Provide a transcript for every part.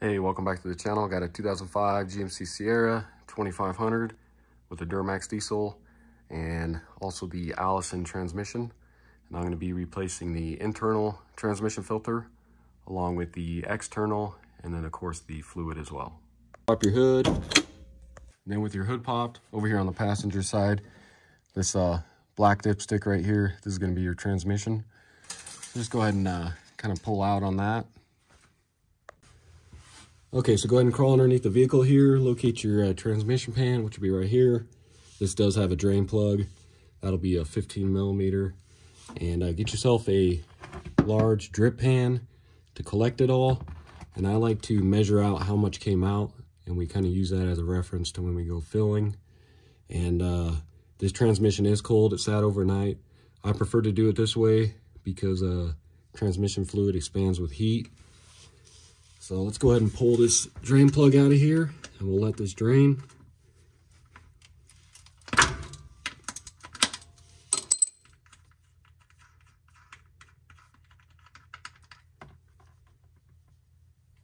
Hey, welcome back to the channel. Got a 2005 GMC Sierra 2500 with a Duramax diesel and also the Allison transmission. And I'm going to be replacing the internal transmission filter along with the external and then of course the fluid as well. Pop your hood. And then with your hood popped over here on the passenger side, this uh, black dipstick right here, this is going to be your transmission. So just go ahead and uh, kind of pull out on that. Okay, so go ahead and crawl underneath the vehicle here, locate your uh, transmission pan, which will be right here. This does have a drain plug. That'll be a 15 millimeter. And uh, get yourself a large drip pan to collect it all. And I like to measure out how much came out, and we kind of use that as a reference to when we go filling. And uh, this transmission is cold. It sat overnight. I prefer to do it this way because uh, transmission fluid expands with heat so let's go ahead and pull this drain plug out of here and we'll let this drain.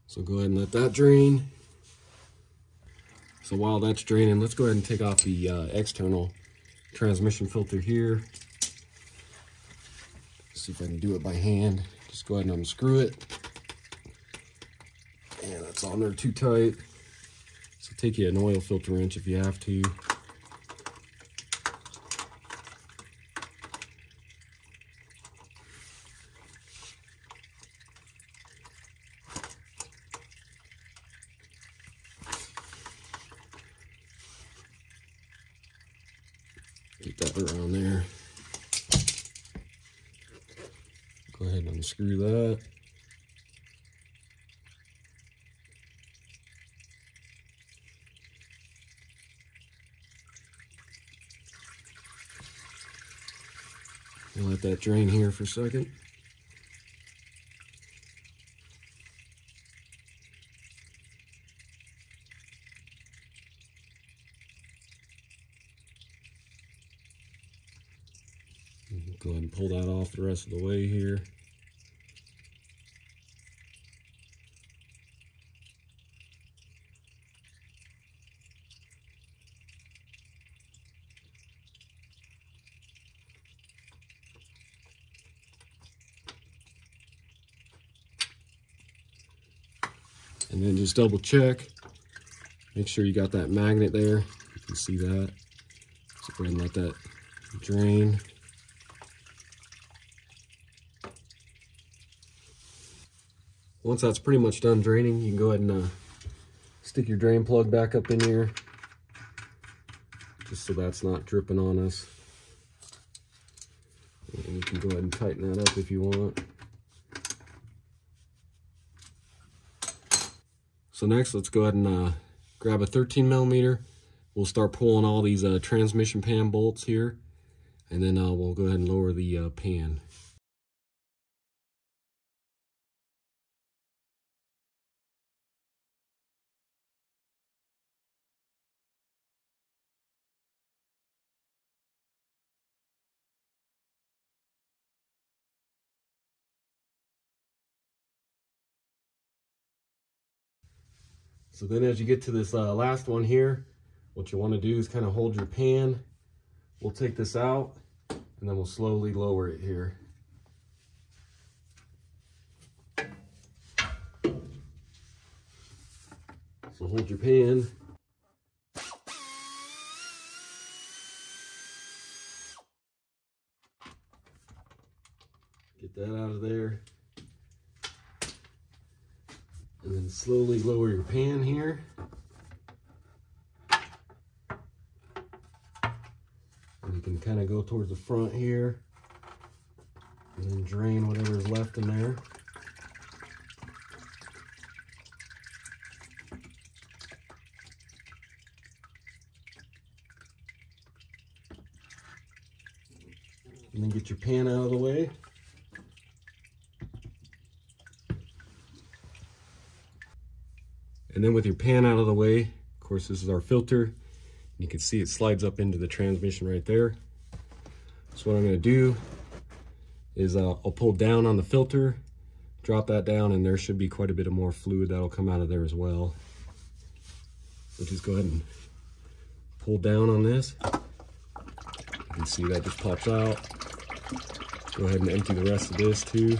So go ahead and let that drain. So while that's draining, let's go ahead and take off the uh, external transmission filter here. See if I can do it by hand. Just go ahead and unscrew it on there too tight. So take you an oil filter wrench if you have to. Get that around there. Go ahead and unscrew that. I'll let that drain here for a second. Go ahead and pull that off the rest of the way here. And then just double check. Make sure you got that magnet there. You can see that. So go ahead and let that drain. Once that's pretty much done draining, you can go ahead and uh, stick your drain plug back up in here. Just so that's not dripping on us. And you can go ahead and tighten that up if you want. So next, let's go ahead and uh, grab a 13 millimeter. We'll start pulling all these uh, transmission pan bolts here, and then uh, we'll go ahead and lower the uh, pan. So then as you get to this uh, last one here, what you want to do is kind of hold your pan. We'll take this out and then we'll slowly lower it here. So hold your pan. Get that out of there. And then slowly lower your pan here. And you can kind of go towards the front here and then drain whatever is left in there. And then get your pan out of the way. Then with your pan out of the way, of course, this is our filter. You can see it slides up into the transmission right there. So what I'm gonna do is uh, I'll pull down on the filter, drop that down and there should be quite a bit of more fluid that'll come out of there as well. So just go ahead and pull down on this. You can see that just pops out. Go ahead and empty the rest of this too.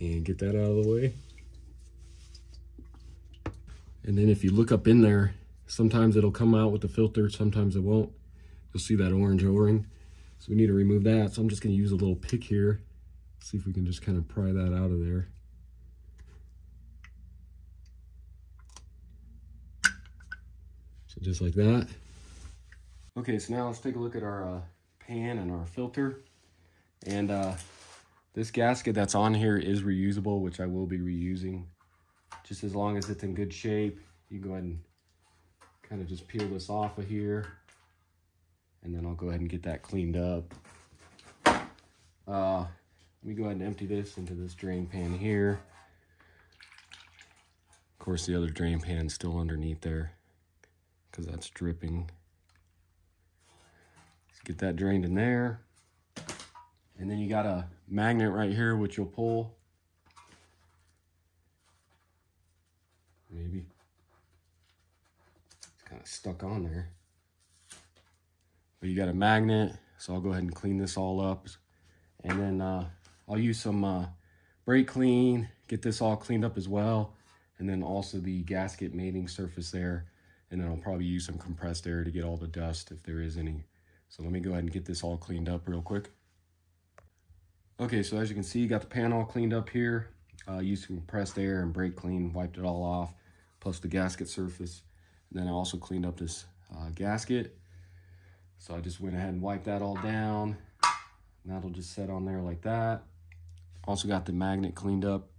And get that out of the way. And then if you look up in there, sometimes it'll come out with the filter, sometimes it won't. You'll see that orange O-ring. So we need to remove that. So I'm just gonna use a little pick here. See if we can just kind of pry that out of there. So just like that. Okay, so now let's take a look at our uh, pan and our filter. And uh, this gasket that's on here is reusable, which I will be reusing. Just as long as it's in good shape, you go ahead and kind of just peel this off of here. And then I'll go ahead and get that cleaned up. Uh, let me go ahead and empty this into this drain pan here. Of course, the other drain pan's still underneath there because that's dripping. Let's get that drained in there. And then you got a magnet right here, which you'll pull. Maybe. It's kind of stuck on there. But you got a magnet, so I'll go ahead and clean this all up. And then uh, I'll use some uh, brake clean, get this all cleaned up as well. And then also the gasket mating surface there and then I'll probably use some compressed air to get all the dust if there is any. So let me go ahead and get this all cleaned up real quick. Okay, so as you can see, you got the pan all cleaned up here. Uh, used compressed air and brake clean, wiped it all off, plus the gasket surface. And then I also cleaned up this uh, gasket. So I just went ahead and wiped that all down. And that'll just set on there like that. Also got the magnet cleaned up.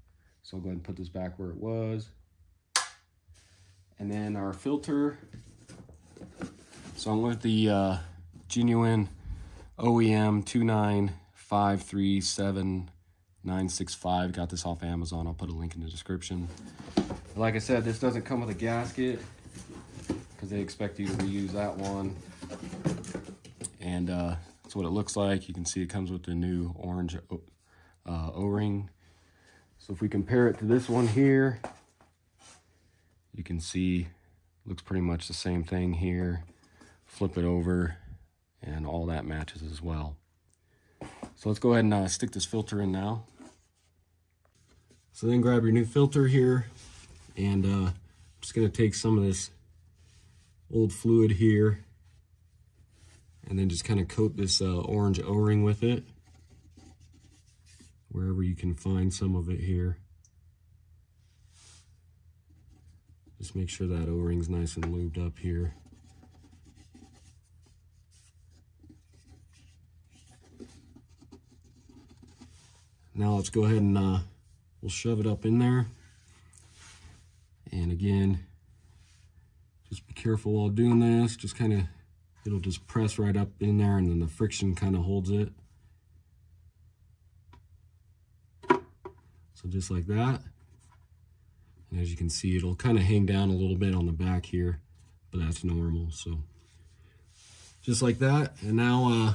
So I'll go ahead and put this back where it was. And then our filter. So I'm with the uh, Genuine OEM 29537 Got this off Amazon. I'll put a link in the description. Like I said, this doesn't come with a gasket because they expect you to reuse that one. And uh, that's what it looks like. You can see it comes with the new orange uh, O-ring. So if we compare it to this one here, you can see looks pretty much the same thing here. Flip it over and all that matches as well. So let's go ahead and uh, stick this filter in now. So then grab your new filter here and uh, I'm just going to take some of this old fluid here and then just kind of coat this uh, orange o-ring with it wherever you can find some of it here. Just make sure that O-ring's nice and lubed up here. Now let's go ahead and uh, we'll shove it up in there. And again, just be careful while doing this. Just kind of, it'll just press right up in there and then the friction kind of holds it. So just like that. And as you can see, it'll kind of hang down a little bit on the back here, but that's normal. So just like that. And now, uh,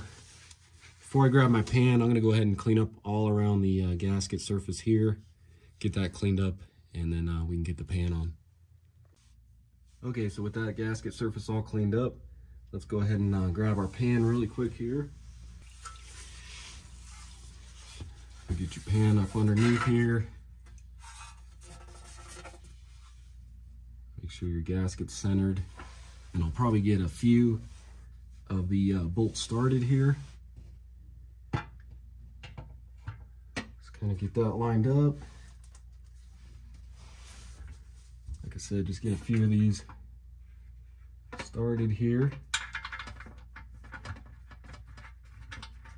before I grab my pan, I'm gonna go ahead and clean up all around the uh, gasket surface here, get that cleaned up, and then uh, we can get the pan on. Okay, so with that gasket surface all cleaned up, let's go ahead and uh, grab our pan really quick here. Get your pan up underneath here. Make sure your gasket's centered. And I'll probably get a few of the uh, bolts started here. Of get that lined up. Like I said, just get a few of these started here.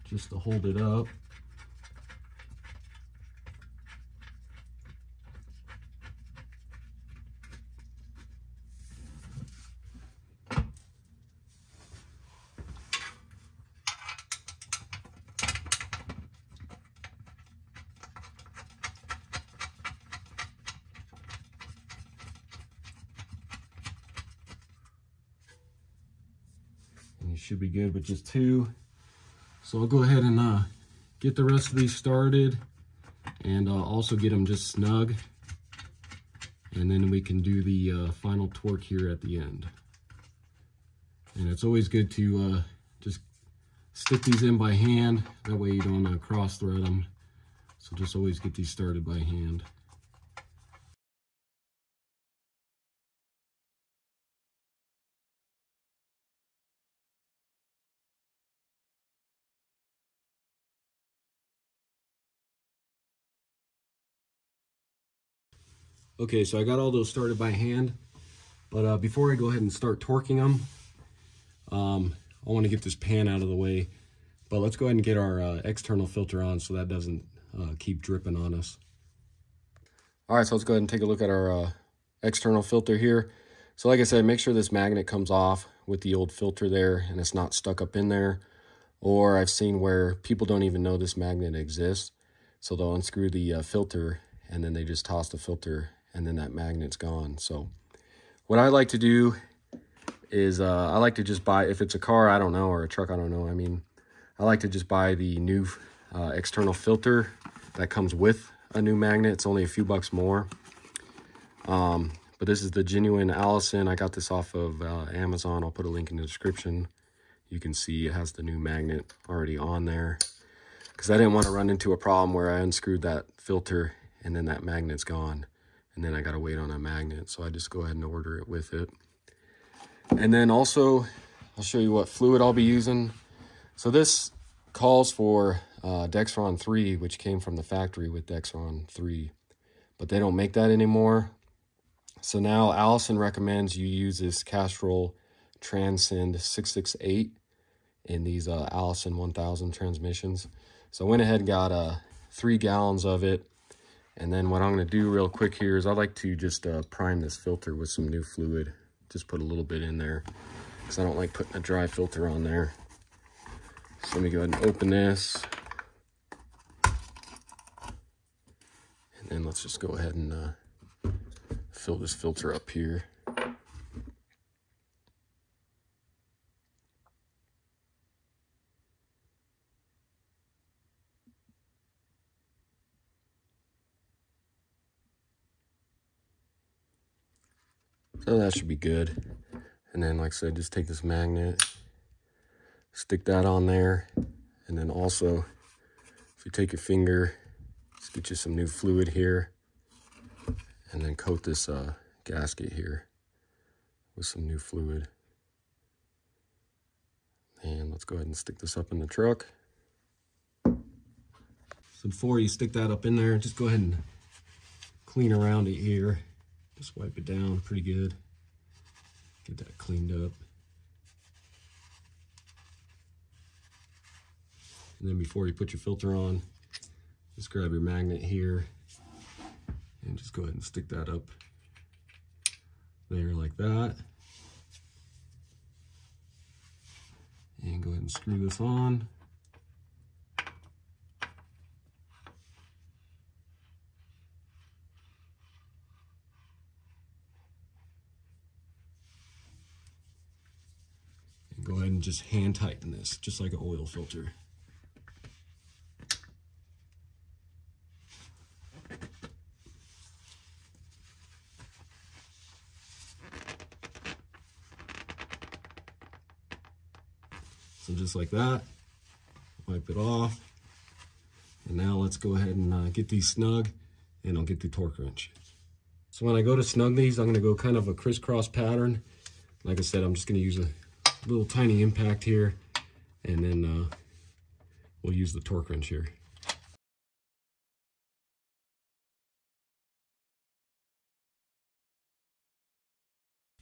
Just to hold it up. Should be good with just two. So I'll go ahead and uh, get the rest of these started and uh, also get them just snug. And then we can do the uh, final torque here at the end. And it's always good to uh, just stick these in by hand. That way you don't uh, cross thread them. So just always get these started by hand. Okay, so I got all those started by hand. But uh, before I go ahead and start torquing them, um, I want to get this pan out of the way. But let's go ahead and get our uh, external filter on so that doesn't uh, keep dripping on us. All right, so let's go ahead and take a look at our uh, external filter here. So like I said, make sure this magnet comes off with the old filter there and it's not stuck up in there. Or I've seen where people don't even know this magnet exists. So they'll unscrew the uh, filter and then they just toss the filter and then that magnet's gone. So what I like to do is uh, I like to just buy, if it's a car, I don't know, or a truck, I don't know. I mean, I like to just buy the new uh, external filter that comes with a new magnet. It's only a few bucks more. Um, but this is the genuine Allison. I got this off of uh, Amazon. I'll put a link in the description. You can see it has the new magnet already on there. Because I didn't want to run into a problem where I unscrewed that filter and then that magnet's gone. And then I got to wait on a magnet. So I just go ahead and order it with it. And then also, I'll show you what fluid I'll be using. So this calls for uh, Dexron 3, which came from the factory with Dexron 3. But they don't make that anymore. So now Allison recommends you use this Castrol TranSynd 668 in these uh, Allison 1000 transmissions. So I went ahead and got uh, three gallons of it. And then what I'm going to do real quick here is I like to just uh, prime this filter with some new fluid. Just put a little bit in there because I don't like putting a dry filter on there. So let me go ahead and open this. And then let's just go ahead and uh, fill this filter up here. So that should be good. And then, like I said, just take this magnet, stick that on there. And then also, if you take your finger, just get you some new fluid here. And then coat this uh, gasket here with some new fluid. And let's go ahead and stick this up in the truck. So before you stick that up in there, just go ahead and clean around it here. Just wipe it down pretty good. Get that cleaned up. And then before you put your filter on, just grab your magnet here and just go ahead and stick that up there like that. And go ahead and screw this on. And just hand tighten this, just like an oil filter. So just like that, wipe it off. And now let's go ahead and uh, get these snug and I'll get the torque wrench. So when I go to snug these, I'm gonna go kind of a crisscross pattern. Like I said, I'm just gonna use a little tiny impact here, and then uh, we'll use the torque wrench here.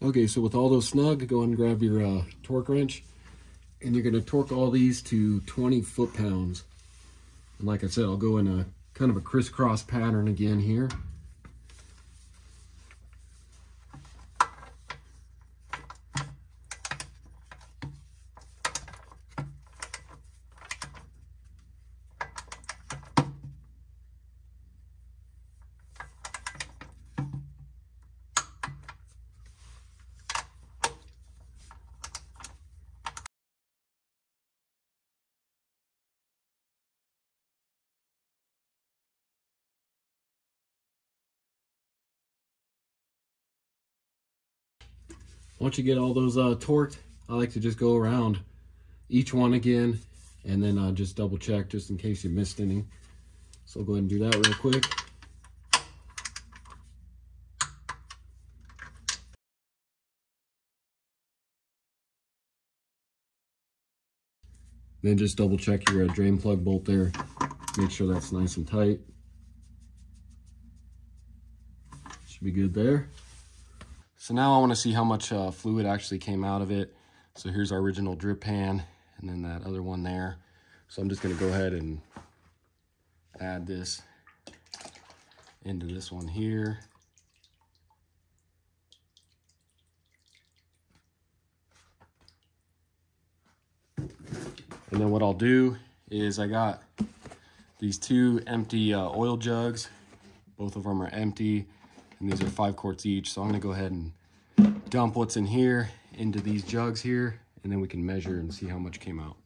Okay, so with all those snug, go and grab your uh, torque wrench, and you're going to torque all these to 20 foot-pounds. And like I said, I'll go in a kind of a crisscross pattern again here. Once you get all those uh, torqued, I like to just go around each one again and then uh, just double check just in case you missed any. So I'll go ahead and do that real quick. Then just double check your uh, drain plug bolt there. Make sure that's nice and tight. Should be good there. So now I want to see how much uh, fluid actually came out of it. So here's our original drip pan and then that other one there. So I'm just going to go ahead and add this into this one here. And then what I'll do is I got these two empty uh, oil jugs. Both of them are empty and these are five quarts each. So I'm gonna go ahead and dump what's in here into these jugs here and then we can measure and see how much came out.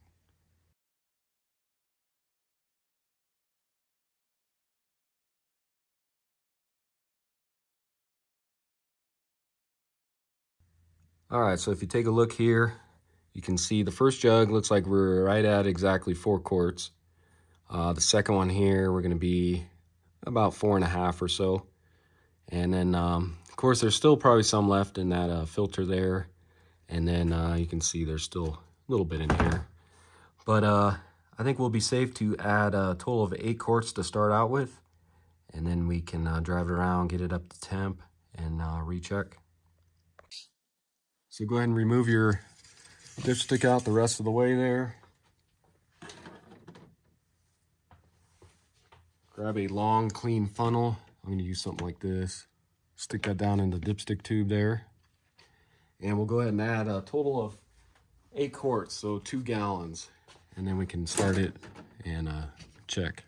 All right, so if you take a look here, you can see the first jug looks like we're right at exactly four quarts. Uh, the second one here, we're gonna be about four and a half or so. And then, um, of course, there's still probably some left in that uh, filter there. And then uh, you can see there's still a little bit in here. But uh, I think we'll be safe to add a total of eight quarts to start out with. And then we can uh, drive it around, get it up to temp, and uh, recheck. So go ahead and remove your dipstick out the rest of the way there. Grab a long, clean funnel. I'm gonna use something like this. Stick that down in the dipstick tube there. And we'll go ahead and add a total of eight quarts, so two gallons. And then we can start it and uh, check.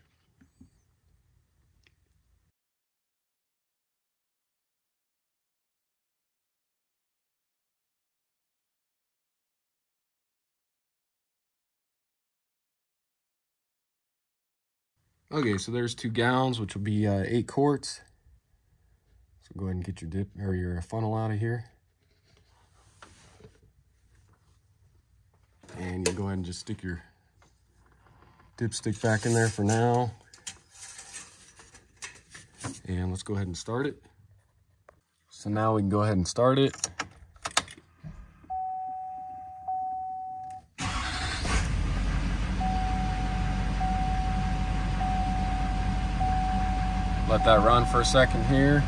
Okay, so there's two gallons, which will be uh, eight quarts. So go ahead and get your dip or your funnel out of here. And you go ahead and just stick your dipstick back in there for now. And let's go ahead and start it. So now we can go ahead and start it. That run for a second here.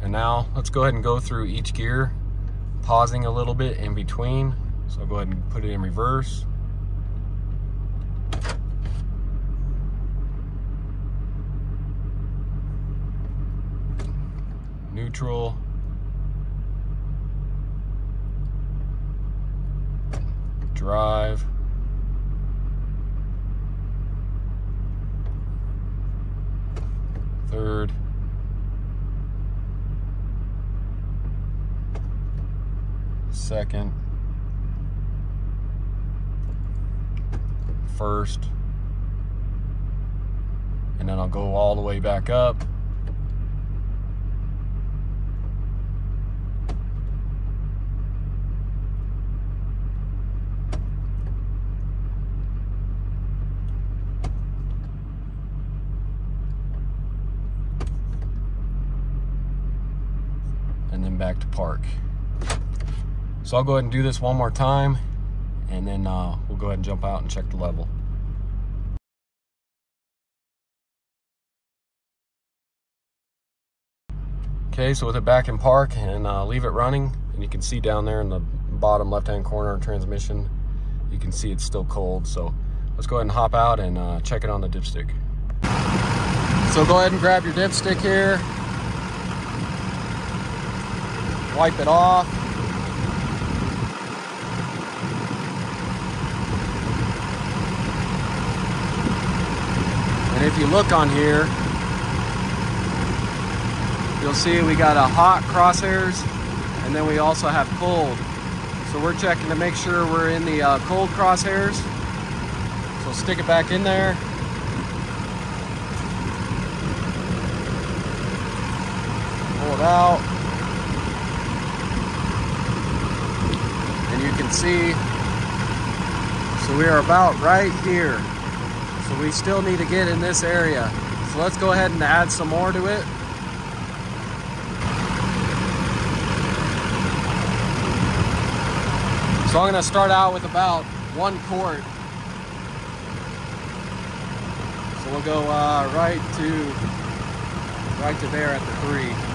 And now let's go ahead and go through each gear, pausing a little bit in between. So I'll go ahead and put it in reverse. Neutral. Drive. Third. Second. First. And then I'll go all the way back up. and then back to park. So I'll go ahead and do this one more time and then uh, we'll go ahead and jump out and check the level. Okay, so with it back in park and uh, leave it running, and you can see down there in the bottom left-hand corner transmission, you can see it's still cold. So let's go ahead and hop out and uh, check it on the dipstick. So go ahead and grab your dipstick here, wipe it off. And if you look on here, you'll see we got a hot crosshairs and then we also have cold. So we're checking to make sure we're in the uh, cold crosshairs. So stick it back in there. Pull it out. Can see, so we are about right here. So we still need to get in this area. So let's go ahead and add some more to it. So I'm gonna start out with about one quart. So we'll go uh, right to right to there at the three.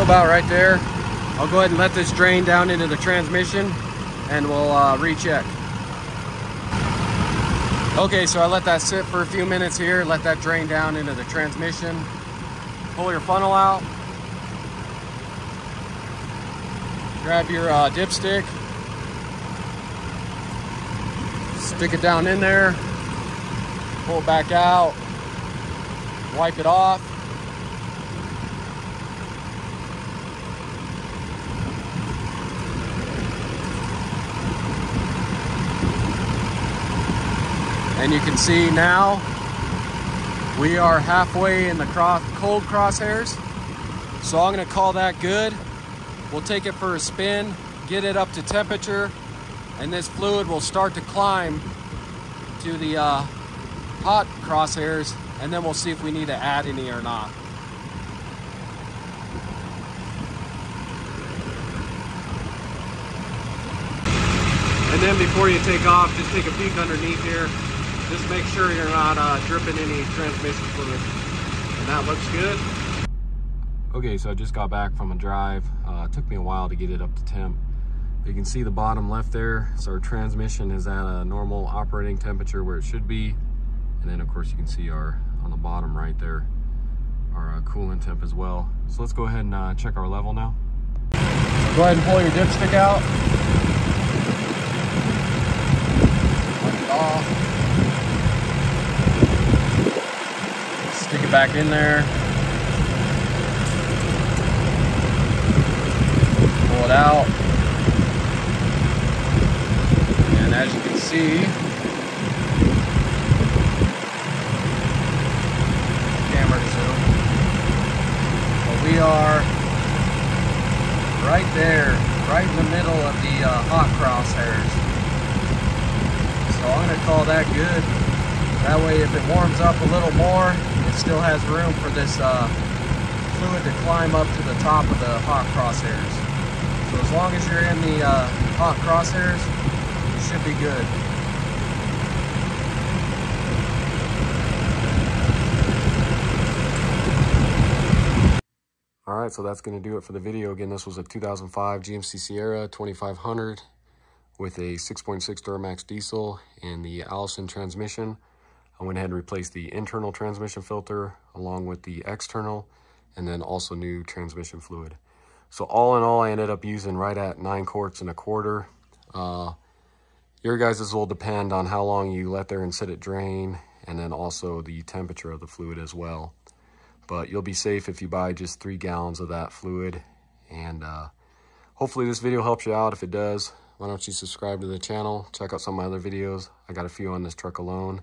So about right there. I'll go ahead and let this drain down into the transmission and we'll uh, recheck. Okay, so I let that sit for a few minutes here, let that drain down into the transmission. Pull your funnel out. Grab your uh, dipstick. Stick it down in there. Pull it back out. Wipe it off. And you can see now we are halfway in the cold crosshairs. So I'm gonna call that good. We'll take it for a spin, get it up to temperature, and this fluid will start to climb to the uh, hot crosshairs, and then we'll see if we need to add any or not. And then before you take off, just take a peek underneath here. Just make sure you're not uh, dripping any transmission fluid. And that looks good. Okay, so I just got back from a drive. Uh, it took me a while to get it up to temp. You can see the bottom left there. So our transmission is at a normal operating temperature where it should be. And then of course you can see our, on the bottom right there, our uh, coolant temp as well. So let's go ahead and uh, check our level now. Go ahead and pull your dipstick out. Wipe it off. Stick it back in there. Pull it out. And as you can see, camera zoom. But we are right there, right in the middle of the uh, hot crosshairs. So I'm gonna call that good. That way if it warms up a little more, still has room for this uh, fluid to climb up to the top of the hot crosshairs. So as long as you're in the uh, hot crosshairs, you should be good. All right, so that's gonna do it for the video. Again, this was a 2005 GMC Sierra 2500 with a 6.6 Duramax diesel and the Allison transmission. I went ahead and replaced the internal transmission filter along with the external and then also new transmission fluid. So all in all, I ended up using right at nine quarts and a quarter. Uh, your guys' this will depend on how long you let there and sit it drain and then also the temperature of the fluid as well. But you'll be safe if you buy just three gallons of that fluid. And uh, hopefully this video helps you out. If it does, why don't you subscribe to the channel, check out some of my other videos. I got a few on this truck alone,